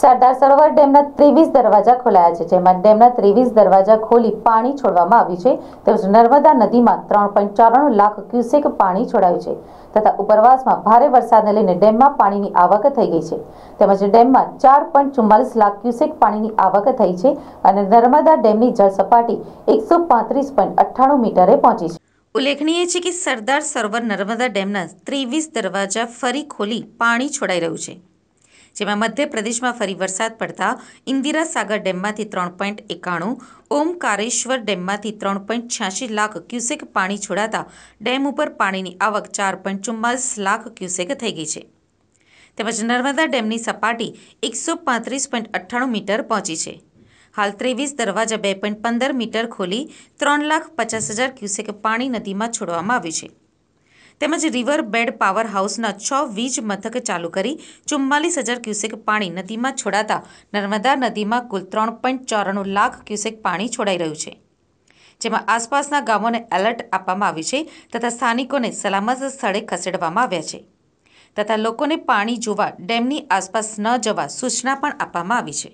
સરદાર સરોવર ડેમના ત્રેવીસ દરવાજા ખોલાયા છે, જેમાં ડેમના ત્રેવીસ દરવાજા ખોલી પાણી છોડવામાં આવ્યું છે. તેમજ નર્મદા નદીમાં ત્રણ પોઈન્ટ ચોરાણું લાખ ક્યુસેક પાણી છોડાયું છે તથા ઉપરવાસમાં ભારે વરસાદને લઈને ડેમમાં પાણીની આવક થઈ ગઈ છે. તેમજ ડેમમાં ચાર પોઈન્ટ ચુમ્માલીસ લાખ ક્યુસેક પાણીની આવક થઈ છે અને નર્મદા ડેમની જળ સપાટી એકસો પાંત્રીસ પોઈન્ટ અઠ્ઠાણું મીટરે પહોંચી છે. ઉલ્લેખનીય છે કે સરદાર સરોવર નર્મદા ડેમના ત્રેવીસ દરવાજા ફરી ખોલી પાણી છોડાઈ રહ્યું છે. જેમાં મધ્યપ્રદેશમાં ફરી વરસાદ પડતા ઇન્દિરા સાગર ડેમમાંથી ત્રણ પોઈન્ટ એકાણું, ઓમકારેશ્વર ડેમમાંથી ત્રણ પોઈન્ટ છ્યાસી લાખ ક્યુસેક પાણી છોડાતા ડેમ ઉપર પાણીની આવક ચાર પોઈન્ટ ચુમ્માલીસ લાખ ક્યુસેક થઈ ગઈ છે. તેમજ નર્મદા ડેમની સપાટી એકસો પાંત્રીસ પોઈન્ટ અઠ્ઠાણું મીટર પહોંચી છે. હાલ ત્રેવીસ દરવાજા બે પોઈન્ટ પંદર મીટર ખોલી ત્રણ લાખ પચાસ હજાર ક્યુસેક પાણી નદીમાં છોડવામાં આવ્યું છે. તેમજ રિવર બેડ પાવર હાઉસના છ વીજ મથક ચાલુ કરી ચુમ્માલીસ હજાર ક્યુસેક પાણી નદીમાં છોડાતા નર્મદા નદીમાં કુલ ત્રણ પોઈન્ટ ચોરાણું લાખ ક્યુસેક પાણી છોડાઈ રહ્યું છે. જેમાં આસપાસના ગામોને એલર્ટ આપવામાં આવ્યું છે તથા સ્થાનિકોને સલામત સ્થળે ખસેડવામાં આવ્યા છે. તથા લોકોને પાણી જોવા ડેમની આસપાસ ન જવા સૂચના પણ આપવામાં આવી છે.